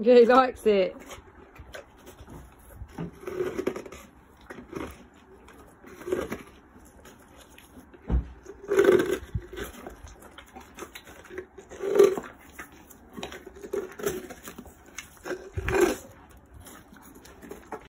Yeah, he likes it.